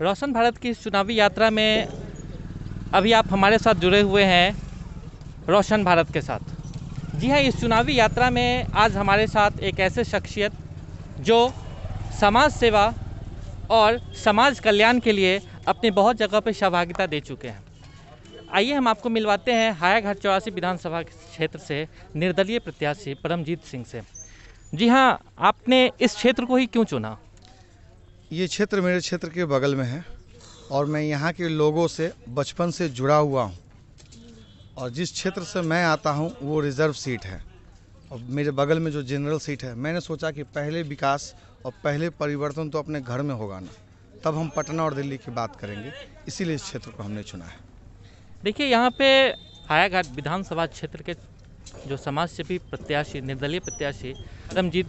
रोशन भारत की इस चुनावी यात्रा में अभी आप हमारे साथ जुड़े हुए हैं रोशन भारत के साथ। जी हाँ इस चुनावी यात्रा में आज हमारे साथ एक ऐसे शख्सियत जो समाज सेवा और समाज कल्याण के लिए अपनी बहुत जगह पर सहभागिता दे चुके हैं। आइए हम आपको मिलवाते हैं हायाघाट चौरासी विधानसभा क्षेत्र से निर्दलीय प्रत्याशी परमजीत सिंह से। जी हाँ आपने इस क्षेत्र को ही क्यों चुना? ये क्षेत्र मेरे क्षेत्र के बगल में है और मैं यहाँ के लोगों से, बचपन से जुड़ा हुआ हूँ। और जिस क्षेत्र से मैं आता हूँ, वो रिज़र्व सीट है। और मेरे बगल में जो जनरल सीट है, मैंने सोचा कि पहले विकास और पहले परिवर्तन तो अपने घर में होगा ना। तब हम पटना और दिल्ली की बात करेंगे। इसीलिए इस क्षेत्र को हमने चुना है। देखिए, यहाँ पे हायाघाट विधानसभा क्षेत्र के जो समाज सेवी प्रत्याशी, निर्दलीय प्रत्याशी रमजीत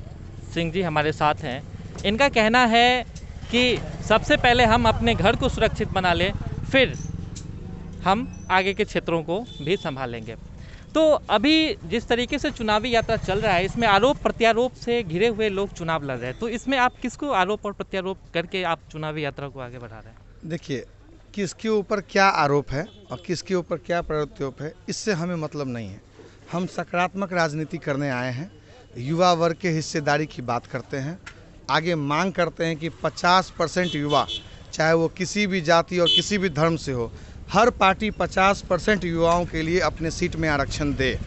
सिंह जी हमारे साथ हैं। इनका कहना है कि सबसे पहले हम अपने घर को सुरक्षित बना लें, फिर हम आगे के क्षेत्रों को भी संभालेंगे। तो अभी जिस तरीके से चुनावी यात्रा चल रहा है, इसमें आरोप प्रत्यारोप से घिरे हुए लोग चुनाव लड़ रहे हैं। तो इसमें आप किसको आरोप और प्रत्यारोप करके आप चुनावी यात्रा को आगे बढ़ा रहे हैं? देखिए, किसके ऊपर क्या आरोप है और किसके ऊपर क्या प्रत्यारोप है, इससे हमें मतलब नहीं है। हम सकारात्मक राजनीति करने आए हैं, युवा वर्ग के हिस्सेदारी की बात करते हैं आगे मांग करते हैं कि 50 परसेंट युवा, चाहे वो किसी भी जाति और किसी भी धर्म से हो, हर पार्टी 50 परसेंट युवाओं के लिए अपने सीट में आरक्षण दे।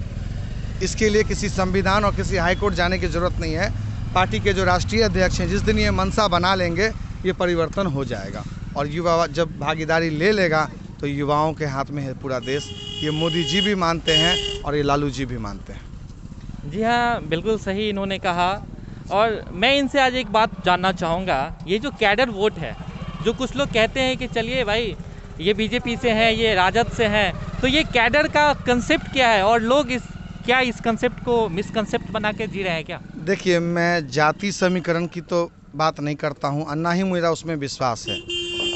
इसके लिए किसी संविधान और किसी हाईकोर्ट जाने की ज़रूरत नहीं है। पार्टी के जो राष्ट्रीय अध्यक्ष हैं, जिस दिन ये मनसा बना लेंगे, ये परिवर्तन हो जाएगा। और युवा जब भागीदारी ले लेगा तो युवाओं के हाथ में है पूरा देश। ये मोदी जी भी मानते हैं और ये लालू जी भी मानते हैं। जी हाँ बिल्कुल सही इन्होंने कहा। और मैं इनसे आज एक बात जानना चाहूँगा। ये जो कैडर वोट है, जो कुछ लोग कहते हैं कि चलिए भाई, ये बीजेपी से हैं, ये राजद से हैं तो ये कैडर का कंसेप्ट क्या है और लोग इस, क्या इस कंसेप्ट को मिसकंसेप्ट बना के जी रहे हैं क्या? देखिए, मैं जाति समीकरण की तो बात नहीं करता हूँ, और ना ही मेरा उसमें विश्वास है।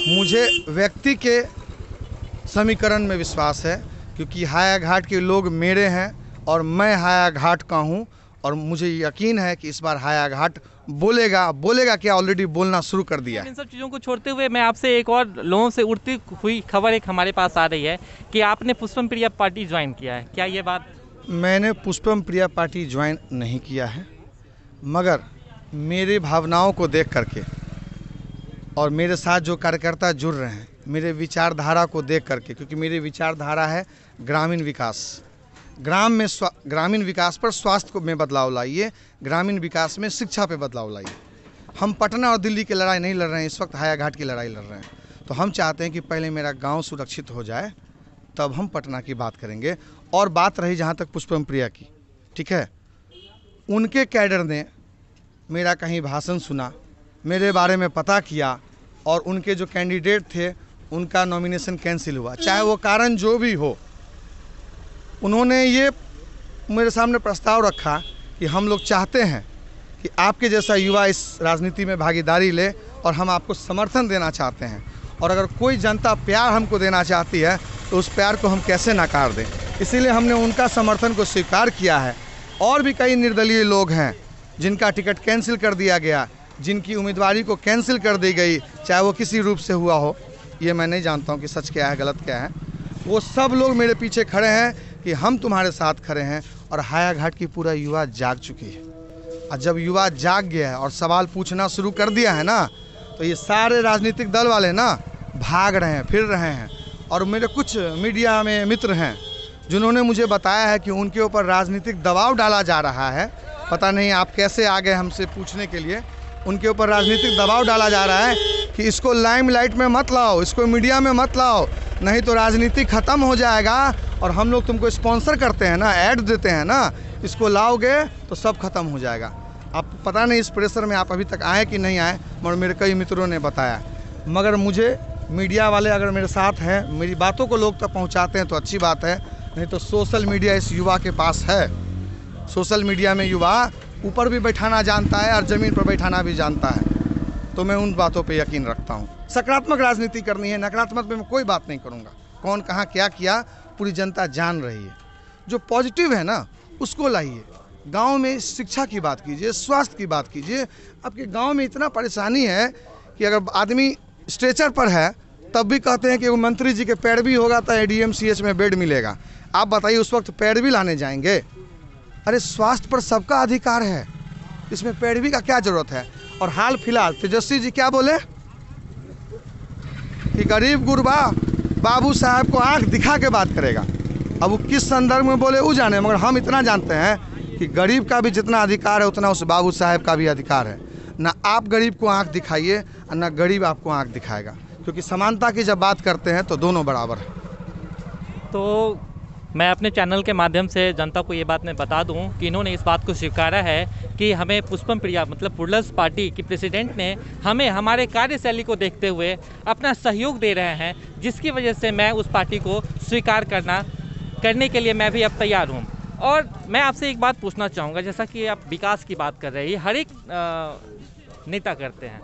मुझे व्यक्ति के समीकरण में विश्वास है, क्योंकि हाया घाट के लोग मेरे हैं और मैं हाया घाट का हूँ और मुझे यकीन है कि इस बार हाया घाट बोलेगा बोलेगा क्या ऑलरेडी बोलना शुरू कर दिया है। इन सब चीज़ों को छोड़ते हुए मैं आपसे एक और लोगों से उड़ती हुई खबर एक हमारे पास आ रही है कि आपने पुष्पम प्रिया पार्टी ज्वाइन किया है। क्या ये बात? मैंने पुष्पम प्रिया पार्टी ज्वाइन नहीं किया है मगर मेरी भावनाओं को देख करके और मेरे साथ जो कार्यकर्ता जुड़ रहे हैं मेरे विचारधारा को देख करके क्योंकि मेरी विचारधारा है ग्रामीण विकास। ग्राम में ग्रामीण विकास पर स्वास्थ्य को में बदलाव लाइए, ग्रामीण विकास में शिक्षा पे बदलाव लाइए। हम पटना और दिल्ली की लड़ाई नहीं लड़ रहे हैं, इस वक्त हायाघाट की लड़ाई लड़ रहे हैं। तो हम चाहते हैं कि पहले मेरा गाँव सुरक्षित हो जाए, तब हम पटना की बात करेंगे। और बात रही जहाँ तक पुष्पम प्रिया की, ठीक है? उनके कैडर ने मेरा कहीं भाषण सुना, मेरे बारे में पता किया, और उनके जो कैंडिडेट थे, उनका नॉमिनेशन कैंसिल हुआ। चाहे वो कारण जो भी हो उन्होंने ये मेरे सामने प्रस्ताव रखा कि हम लोग चाहते हैं कि आपके जैसा युवा इस राजनीति में भागीदारी ले और हम आपको समर्थन देना चाहते हैं। और अगर कोई जनता प्यार हमको देना चाहती है तो उस प्यार को हम कैसे नकार दें? इसीलिए हमने उनका समर्थन को स्वीकार किया है। और भी कई निर्दलीय लोग हैं, जिनका टिकट कैंसिल कर दिया गया, जिनकी उम्मीदवारी को कैंसिल कर दी गई, चाहे वो किसी रूप से हुआ हो। ये मैं नहीं जानता हूँ कि सच क्या है, गलत क्या है। वो सब लोग मेरे पीछे खड़े हैं कि हम तुम्हारे साथ खड़े हैं और हायाघाट की पूरा युवा जाग चुकी है। और जब युवा जाग गया है और सवाल पूछना शुरू कर दिया है ना तो ये सारे राजनीतिक दल वाले ना भाग रहे हैं, फिर रहे हैं। और मेरे कुछ मीडिया में मित्र हैं, जिन्होंने मुझे बताया है कि उनके ऊपर राजनीतिक दबाव डाला जा रहा है। पता नहीं आप कैसे आ गए हमसे पूछने के लिए उनके ऊपर राजनीतिक दबाव डाला जा रहा है कि इसको लाइमलाइट में मत लाओ, इसको मीडिया में मत लाओ। नहीं तो राजनीति ख़त्म हो जाएगा और हम लोग तुमको स्पॉन्सर करते हैं ना ऐड देते हैं ना, इसको लाओगे तो सब खत्म हो जाएगा। आप पता नहीं इस प्रेशर में आप अभी तक आए कि नहीं आए, मगर मेरे कई मित्रों ने बताया। मगर मुझे मीडिया वाले अगर मेरे साथ हैं, मेरी बातों को लोग तक पहुंचाते हैं तो अच्छी बात है, नहीं तो सोशल मीडिया इस युवा के पास है। सोशल मीडिया में युवा ऊपर भी बैठाना जानता है और ज़मीन पर बैठाना भी जानता है। तो मैं उन बातों पर यकीन रखता हूँ। सकारात्मक राजनीति करनी है, नकारात्मक में मैं कोई बात नहीं करूँगा। कौन कहाँ क्या किया, पूरी जनता जान रही है। जो पॉजिटिव है ना, उसको लाइए। गाँव में शिक्षा की बात कीजिए, स्वास्थ्य की बात कीजिए। आपके गाँव में इतना परेशानी है कि अगर आदमी स्ट्रेचर पर है, तब भी कहते हैं कि वो मंत्री जी के पैरवी होगा तो एडीएमसीएच में बेड मिलेगा। आप बताइए, उस वक्त पैरवी लाने जाएँगे? अरे, स्वास्थ्य पर सबका अधिकार है। इसमें पैरवी का क्या ज़रूरत है? और हाल फ़िलहाल, तेजस्वी जी क्या बोले? गरीब गुरबा बाबू साहब को आँख दिखा के बात करेगा। अब वो किस संदर्भ में बोले, वो जाने, मगर हम इतना जानते हैं कि गरीब का भी जितना अधिकार है, उतना उस बाबू साहब का भी अधिकार है। ना आप गरीब को आँख दिखाइए और ना गरीब आपको आँख दिखाएगा। क्योंकि समानता की जब बात करते हैं तो दोनों बराबर है। तो मैं अपने चैनल के माध्यम से जनता को ये बात मैं बता दूँ कि इन्होंने इस बात को स्वीकारा है कि हमें पुष्पम प्रिया मतलब पुडलर्स पार्टी की प्रेसिडेंट ने हमें हमारे कार्यशैली को देखते हुए अपना सहयोग दे रहे हैं, जिसकी वजह से मैं उस पार्टी को स्वीकार करना, करने के लिए मैं भी अब तैयार हूँ। और मैं आपसे एक बात पूछना चाहूँगा, जैसा कि आप विकास की बात कर रहे हैं, हर एक नेता करते हैं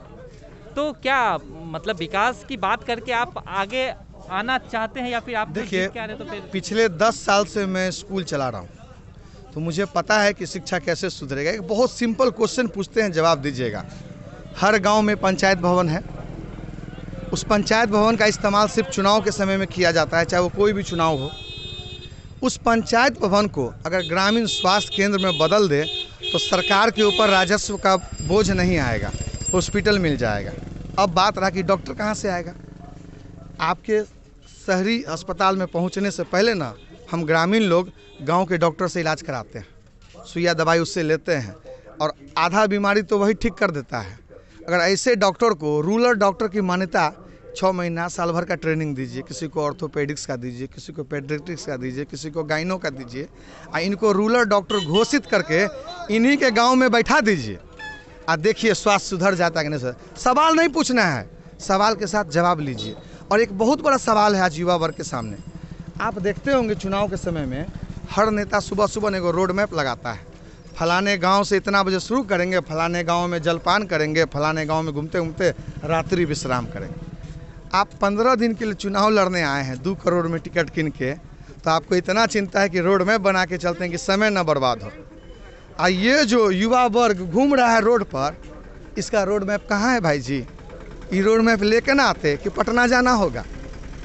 तो क्या मतलब विकास की बात करके आप आगे आना चाहते हैं या फिर आप देखिए तो पिछले दस साल से मैं स्कूल चला रहा हूँ। तो मुझे पता है कि शिक्षा कैसे सुधरेगा। एक बहुत सिंपल क्वेश्चन पूछते हैं जवाब दीजिएगा। हर गाँव में पंचायत भवन है। उस पंचायत भवन का इस्तेमाल सिर्फ़ चुनाव के समय में किया जाता है चाहे वो कोई भी चुनाव हो। उस पंचायत भवन को अगर ग्रामीण स्वास्थ्य केंद्र में बदल दे तो सरकार के ऊपर राजस्व का बोझ नहीं आएगा हॉस्पिटल मिल जाएगा। अब बात रहा कि डॉक्टर कहाँ से आएगा? आपके शहरी अस्पताल में पहुँचने से पहले ना, हम ग्रामीण लोग गाँव के डॉक्टर से इलाज कराते हैं। सुइया दवाई उससे लेते हैं और आधा बीमारी तो वही ठीक कर देता है। अगर ऐसे डॉक्टर को, रूरल डॉक्टर की मान्यता छः महीना साल भर का ट्रेनिंग दीजिए, किसी को ऑर्थोपेडिक्स का दीजिए, किसी को पेड्रेटिक्स का दीजिए, किसी को गाइनो का दीजिए और इनको रूरल डॉक्टर घोषित करके इन्हीं के गाँव में बैठा दीजिए। आ देखिए, स्वास्थ्य सुधर जाता है कि नहीं सर सवाल नहीं पूछना है। सवाल के साथ जवाब लीजिए। और एक बहुत बड़ा सवाल है आज युवा वर्ग के सामने। आप देखते होंगे चुनाव के समय में, हर नेता सुबह सुबह एगो रोड मैप लगाता है। फलाने गाँव से इतना बजे शुरू करेंगे, फलाने गाँव में जलपान करेंगे, फलाने गाँव में घूमते घूमते रात्रि विश्राम करेंगे। आप पंद्रह दिन के लिए चुनाव लड़ने आए हैं, दो करोड़ में टिकट किन के तो आपको इतना चिंता है कि रोड मैप बना के चलते हैं कि समय न बर्बाद हो। आ ये जो युवा वर्ग घूम रहा है रोड पर, इसका रोड मैप कहाँ है भाई जी? ये रोड मैप लेके ना आते कि पटना जाना होगा।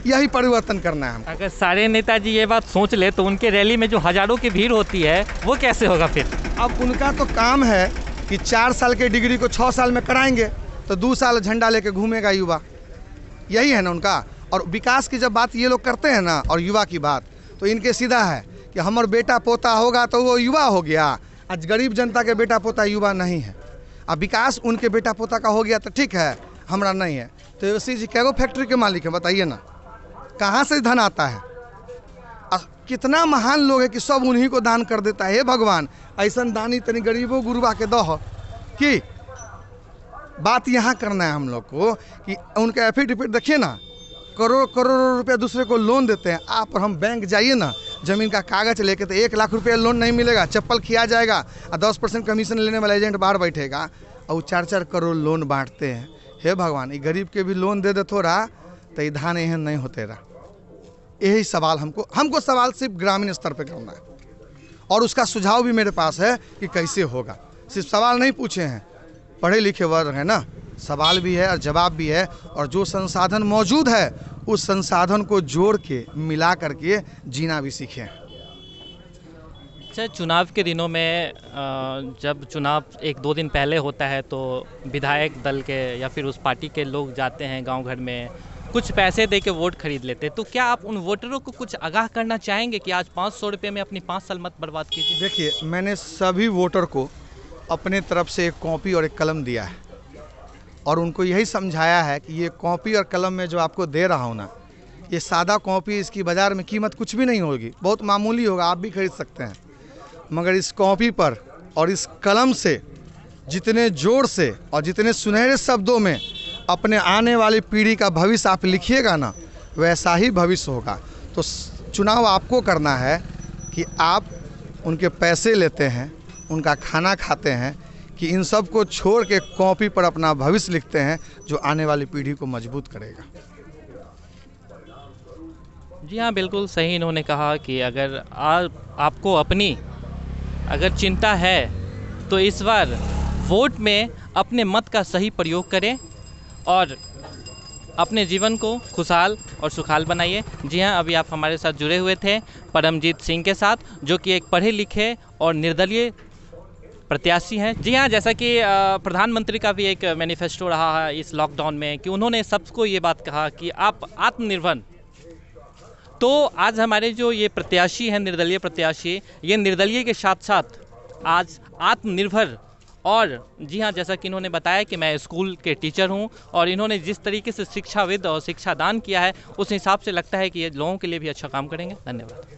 यही परिवर्तन करना है अगर सारे नेताजी ये बात सोच ले तो उनके रैली में जो हज़ारों की भीड़ होती है वो कैसे होगा फिर? अब उनका तो काम है कि चार साल के डिग्री को छः साल में कराएँगे तो दो साल झंडा लेके घूमेगा युवा। यही है ना उनका। और विकास की जब बात ये लोग करते हैं ना और युवा की बात तो इनके सीधा है कि हमार बेटा पोता होगा तो वो युवा हो गया। आज गरीब जनता के बेटा पोता युवा नहीं है। अब विकास उनके बेटा पोता का हो गया तो ठीक है हमारा नहीं है। तो योशी जी कैगो फैक्ट्री के मालिक है, बताइए ना। कहाँ से धन आता है? कितना महान लोग है कि सब उन्हीं को दान कर देता है, हे भगवान। ऐसा दानी तनी गरीबों, गुरुबा के दह कि बात यहाँ करना है हम लोग को कि उनका एफिडेविट देखिए ना। करोड़ करोड़ रुपया दूसरे को लोन देते हैं। आप और हम बैंक जाइए ना। ज़मीन का कागज़ लेके तो एक लाख रुपया लोन नहीं मिलेगा। चप्पल खिया जाएगा। और दस परसेंट कमीशन लेने वाला एजेंट बाहर बैठेगा। और वो चार चार करोड़ लोन बांटते हैं। हे भगवान ये गरीब के भी लोन दे दे थोड़ा तो ये धान एहन नहीं होते रहा। यही सवाल हमको हमको सवाल सिर्फ़ ग्रामीण स्तर पर करना है। और उसका सुझाव भी मेरे पास है कि कैसे होगा। सिर्फ़ सवाल नहीं पूछे हैं, पढ़े लिखे वर्ग हैं ना। सवाल भी है और जवाब भी है, और जो संसाधन मौजूद है, उस संसाधन को जोड़ के, मिला करके जीना भी सीखें अच्छा चुनाव के दिनों में जब चुनाव एक दो दिन पहले होता है तो विधायक दल के या फिर उस पार्टी के लोग जाते हैं गाँव घर में, कुछ पैसे दे के वोट खरीद लेते। तो क्या आप उन वोटरों को कुछ आगाह करना चाहेंगे कि आज पाँच सौ रुपये में अपनी पाँच साल मत बर्बाद कीजिए? देखिए, मैंने सभी वोटर को अपने तरफ़ से एक कॉपी और एक कलम दिया है। और उनको यही समझाया है कि ये कॉपी और कलम में जो आपको दे रहा हूँ ना, ये सादा कॉपी, इसकी बाज़ार में कीमत कुछ भी नहीं होगी। बहुत मामूली होगा, आप भी खरीद सकते हैं। मगर इस कॉपी पर और इस कलम से, जितने ज़ोर से और जितने सुनहरे शब्दों में अपने आने वाली पीढ़ी का भविष्य आप लिखिएगा ना, वैसा ही भविष्य होगा। तो चुनाव आपको करना है कि आप उनके पैसे लेते हैं, उनका खाना खाते हैं, कि इन सबको छोड़ के कॉपी पर अपना भविष्य लिखते हैं, जो आने वाली पीढ़ी को मज़बूत करेगा। जी हाँ बिल्कुल सही इन्होंने कहा कि अगर आप, आपको अपनी अगर चिंता है तो इस बार वोट में अपने मत का सही प्रयोग करें और अपने जीवन को खुशहाल और सुखाल बनाइए। जी हाँ अभी आप हमारे साथ जुड़े हुए थे परमजीत सिंह के साथ, जो कि एक पढ़े लिखे और निर्दलीय प्रत्याशी हैं। जी हाँ जैसा कि प्रधानमंत्री का भी एक मैनिफेस्टो रहा है इस लॉकडाउन में कि उन्होंने सबको ये बात कहा कि आप आत्मनिर्भर तो आज हमारे जो ये प्रत्याशी हैं, निर्दलीय प्रत्याशी, ये निर्दलीय के साथ साथ आज आत्मनिर्भर और जी हाँ जैसा कि इन्होंने बताया कि मैं स्कूल के टीचर हूँ और इन्होंने जिस तरीके से शिक्षाविद और शिक्षा दान किया है, उस हिसाब से लगता है कि ये लोगों के लिए भी अच्छा काम करेंगे। धन्यवाद।